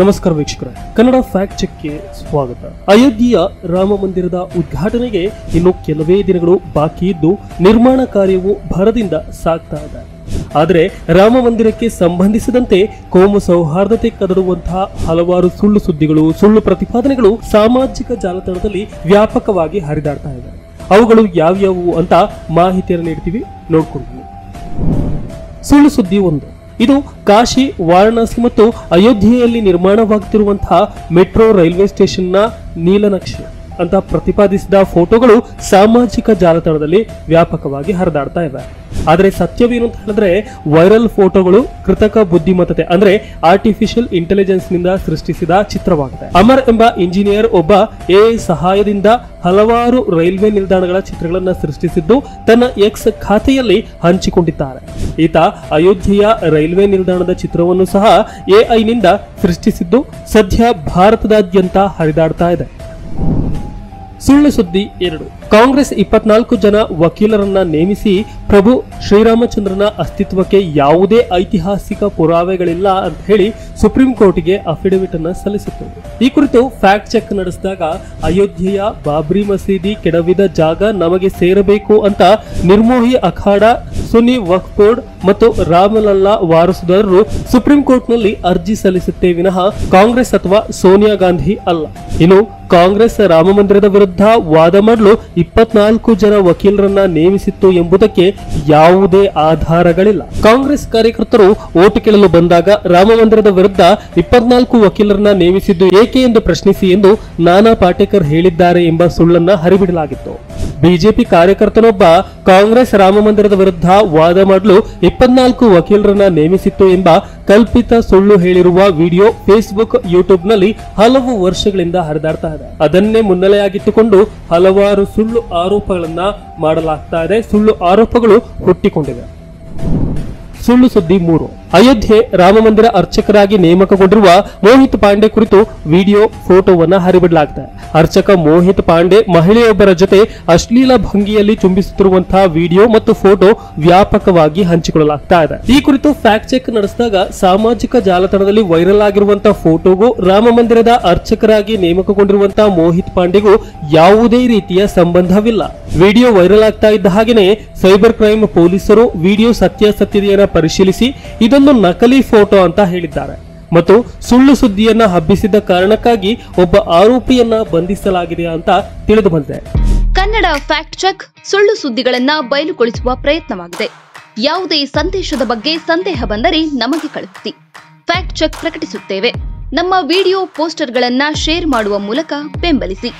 ನಮಸ್ಕಾರ ವೀಕ್ಷಕರೇ. ಕನ್ನಡ ಫ್ಯಾಕ್ಟ್ ಚೆಕ್ಗೆ ಸ್ವಾಗತ. ಅಯೋಧ್ಯೆಯ ರಾಮ ಮಂದಿರದ ಉದ್ಘಾಟನೆಗೆ ಇನ್ನು ಕೆಲವೇ ದಿನಗಳು ಬಾಕಿ ಇದ್ದು ನಿರ್ಮಾಣ ಕಾರ್ಯವು ಭರದಿಂದ ಸಾಗ್ತಾ ಇದೆ. ಆದರೆ ರಾಮ ಮಂದಿರಕ್ಕೆ ಸಂಬಂಧಿಸಿದಂತೆ ಕೋಮು ಸೌಹಾರ್ದತೆ ಕದಡುವಂತಹ ಹಲವಾರು ಸುಳ್ಳು ಸುದ್ದಿಗಳು, ಸುಳ್ಳು ಪ್ರತಿಪಾದನೆಗಳು ಸಾಮಾಜಿಕ ಜಾಲತಾಣದಲ್ಲಿ ವ್ಯಾಪಕವಾಗಿ ಹರಿದಾಡ್ತಾ ಇದೆ. ಅವುಗಳು ಯಾವ್ಯಾವು ಅಂತ ಮಾಹಿತಿಯನ್ನು ನೀಡ್ತೀವಿ ನೋಡ್ಕೊಂಡು ಸುಳ್ಳು ಸುದ್ದಿ ಒಂದು. ಇದು ಕಾಶಿ ವಾರಣಾಸಿ ಮತ್ತು ಅಯೋಧ್ಯೆಯಲ್ಲಿ ನಿರ್ಮಾಣವಾಗುತ್ತಿರುವಂತಹ ಮೆಟ್ರೋ ರೈಲ್ವೆ ಸ್ಟೇಷನ್ನ ನೀಲನಕ್ಷೆ. ಅಂತ ಪ್ರತಿಪಾದಿಸಿದ ಫೋಟೋಗಳು ಸಾಮಾಜಿಕ ಜಾಲತಾಣದಲ್ಲಿ ವ್ಯಾಪಕವಾಗಿ ಹರಿದಾಡ್ತಾ ಇವೆ. ಆದರೆ ಸತ್ಯವೇನು ಅಂತ ಹೇಳಿದ್ರೆ ವೈರಲ್ ಫೋಟೋಗಳು ಕೃತಕ ಬುದ್ಧಿಮತ್ತತೆ ಅಂದ್ರೆ ಆರ್ಟಿಫಿಷಿಯಲ್ ಇಂಟೆಲಿಜೆನ್ಸ್ನಿಂದ ಸೃಷ್ಟಿಸಿದ ಚಿತ್ರವಾಗಿದೆ. ಅಮರ್ ಎಂಬ ಇಂಜಿನಿಯರ್ ಒಬ್ಬ ಎ ಸಹಾಯದಿಂದ ಹಲವಾರು ರೈಲ್ವೆ ನಿಲ್ದಾಣಗಳ ಚಿತ್ರಗಳನ್ನ ಸೃಷ್ಟಿಸಿದ್ದು ತನ್ನ ಎಕ್ಸ್ ಖಾತೆಯಲ್ಲಿ ಹಂಚಿಕೊಂಡಿದ್ದಾರೆ. ಈತ ಅಯೋಧ್ಯೆಯ ರೈಲ್ವೆ ನಿಲ್ದಾಣದ ಚಿತ್ರವನ್ನು ಸಹ ಎಐನಿಂದ ಸೃಷ್ಟಿಸಿದ್ದು ಸದ್ಯ ಭಾರತದಾದ್ಯಂತ ಹರಿದಾಡ್ತಾ ಇದೆ. ಸುಳ್ಳು ಸುದ್ದಿ ಎರಡು. ಕಾಂಗ್ರೆಸ್ ಇಪ್ಪತ್ನಾಲ್ಕು ಜನ ವಕೀಲರನ್ನ ನೇಮಿಸಿ ಪ್ರಭು ಶ್ರೀರಾಮಚಂದ್ರನ ಅಸ್ತಿತ್ವಕ್ಕೆ ಯಾವುದೇ ಐತಿಹಾಸಿಕ ಪುರಾವೆಗಳಿಲ್ಲ ಅಂತ ಹೇಳಿ ಸುಪ್ರೀಂ ಕೋರ್ಟ್ಗೆ ಅಫಿಡವಿಟ್ ಅನ್ನ ಸಲ್ಲಿಸಿತ್ತು. ಈ ಕುರಿತು ಫ್ಯಾಕ್ಟ್ ಚೆಕ್ ನಡೆಸಿದಾಗ, ಅಯೋಧ್ಯೆಯ ಬಾಬ್ರಿ ಮಸೀದಿ ಕೆಡವಿದ ಜಾಗ ನಮಗೆ ಸೇರಬೇಕು ಅಂತ ನಿರ್ಮೋಹಿ ಅಖಾಡ ಸುನ್ನಿ ವಕ್ ಕೋಡ್ ಮತ್ತು ರಾಮಲಲ್ಲಾ ವಾರಸುದಾರರು ಸುಪ್ರೀಂ ಕೋರ್ಟ್ನಲ್ಲಿ ಅರ್ಜಿ ಸಲ್ಲಿಸುತ್ತೆ ವಿನಃ ಕಾಂಗ್ರೆಸ್ ಅಥವಾ ಸೋನಿಯಾ ಗಾಂಧಿ ಅಲ್ಲ. ಇನ್ನು ಕಾಂಗ್ರೆಸ್ ರಾಮ ಮಂದಿರದ ವಿರುದ್ಧ ವಾದ ಮಾಡಲು ಇಪ್ಪತ್ನಾಲ್ಕು ಜನ ವಕೀಲರನ್ನ ನೇಮಿಸಿತ್ತು ಎಂಬುದಕ್ಕೆ ಯಾವುದೇ ಆಧಾರಗಳಿಲ್ಲ. ಕಾಂಗ್ರೆಸ್ ಕಾರ್ಯಕರ್ತರು ಓಟು ಕೇಳಲು ಬಂದಾಗ ರಾಮ ಮಂದಿರದ ವಿರುದ್ಧ ಇಪ್ಪತ್ನಾಲ್ಕು ವಕೀಲರನ್ನ ನೇಮಿಸಿದ್ದು ಏಕೆ ಎಂದು ಪ್ರಶ್ನಿಸಿ ಎಂದು ನಾನಾ ಪಾಟೇಕರ್ ಹೇಳಿದ್ದಾರೆ ಎಂಬ ಸುಳ್ಳನ್ನ ಹರಿಬಿಡಲಾಗಿತ್ತು. ಬಿಜೆಪಿ ಕಾರ್ಯಕರ್ತನೊಬ್ಬ ಕಾಂಗ್ರೆಸ್ ರಾಮಮಂದಿರದ ವಿರುದ್ಧ ವಾದ ಮಾಡಲು ಇಪ್ಪತ್ನಾಲ್ಕು ವಕೀಲರನ್ನ ನೇಮಿಸಿತ್ತು ಎಂಬ ಕಲ್ಪಿತ ಸುಳ್ಳು ಹೇಳಿರುವ ವಿಡಿಯೋ ಫೇಸ್ಬುಕ್, ಯೂಟ್ಯೂಬ್ನಲ್ಲಿ ಹಲವು ವರ್ಷಗಳಿಂದ ಹರಿದಾಡ್ತಾ ಇದೆ. ಅದನ್ನೇ ಮುನ್ನೆಲೆಯಾಗಿಟ್ಟುಕೊಂಡು ಹಲವಾರು ಸುಳ್ಳು ಆರೋಪಗಳನ್ನ ಮಾಡಲಾಗ್ತಾ ಇದೆ. ಸುಳ್ಳು ಆರೋಪಗಳು ಹುಟ್ಟಿಕೊಂಡಿವೆ ಸುಳ್ಳು ಸುದ್ದಿ ಮೂರು. ಅಯೋಧ್ಯೆ ರಾಮಮಂದಿರ ಅರ್ಚಕರಾಗಿ ನೇಮಕಗೊಂಡಿರುವ ಮೋಹಿತ್ ಪಾಂಡೆ ಕುರಿತು ವಿಡಿಯೋ, ಫೋಟೋವನ್ನು ಹರಿಬಿಡಲಾಗಿದೆ. ಅರ್ಚಕ ಮೋಹಿತ್ ಪಾಂಡೆ ಮಹಿಳೆಯೊಬ್ಬರ ಜೊತೆ ಅಶ್ಲೀಲ ಭಂಗಿಯಲ್ಲಿ ಚುಂಬಿಸುತ್ತಿರುವಂತಹ ವಿಡಿಯೋ ಮತ್ತು ಫೋಟೋ ವ್ಯಾಪಕವಾಗಿ ಹಂಚಿಕೊಳ್ಳಲಾಗ್ತಾ ಇದೆ. ಈ ಕುರಿತು ಫ್ಯಾಕ್ಟ್ ಚೆಕ್ ನಡೆಸಿದಾಗ ಸಾಮಾಜಿಕ ಜಾಲತಾಣದಲ್ಲಿ ವೈರಲ್ ಆಗಿರುವಂತಹ ಫೋಟೋಗೂ ರಾಮಮಂದಿರದ ಅರ್ಚಕರಾಗಿ ನೇಮಕಗೊಂಡಿರುವಂತಹ ಮೋಹಿತ್ ಪಾಂಡೆಗೂ ಯಾವುದೇ ರೀತಿಯ ಸಂಬಂಧವಿಲ್ಲ. ವಿಡಿಯೋ ವೈರಲ್ ಆಗ್ತಾ ಇದ್ದ ಹಾಗೆಯೇ ಸೈಬರ್ ಕ್ರೈಮ್ ಪೊಲೀಸರು ವಿಡಿಯೋ ಸತ್ಯಾಸತ್ಯತೆಯನ್ನ ಪರಿಶೀಲಿಸಿ ಇದೊಂದು ನಕಲಿ ಫೋಟೋ ಅಂತ ಹೇಳಿದ್ದಾರೆ. ಮತ್ತು ಸುಳ್ಳು ಸುದ್ದಿಯನ್ನ ಹಬ್ಬಿಸಿದ ಕಾರಣಕ್ಕಾಗಿ ಒಬ್ಬ ಆರೋಪಿಯನ್ನ ಬಂಧಿಸಲಾಗಿದೆ ಅಂತ ತಿಳಿದು ಬಂದಿದೆ. ಕನ್ನಡ ಫ್ಯಾಕ್ಟ್ ಚೆಕ್ ಸುಳ್ಳು ಸುದ್ದಿಗಳನ್ನ ಬಯಲುಗೊಳಿಸುವ ಪ್ರಯತ್ನವಾಗಿದೆ. ಯಾವುದೇ ಸಂದೇಶದ ಬಗ್ಗೆ ಸಂದೇಹ ಬಂದರೆ ನಮಗೆ ಕಳುಹಿಸಿ. ಫ್ಯಾಕ್ಟ್ ಚೆಕ್ ಪ್ರಕಟಿಸುತ್ತೇವೆ. ನಮ್ಮ ವಿಡಿಯೋ ಪೋಸ್ಟರ್ಗಳನ್ನ ಶೇರ್ ಮಾಡುವ ಮೂಲಕ ಬೆಂಬಲಿಸಿ.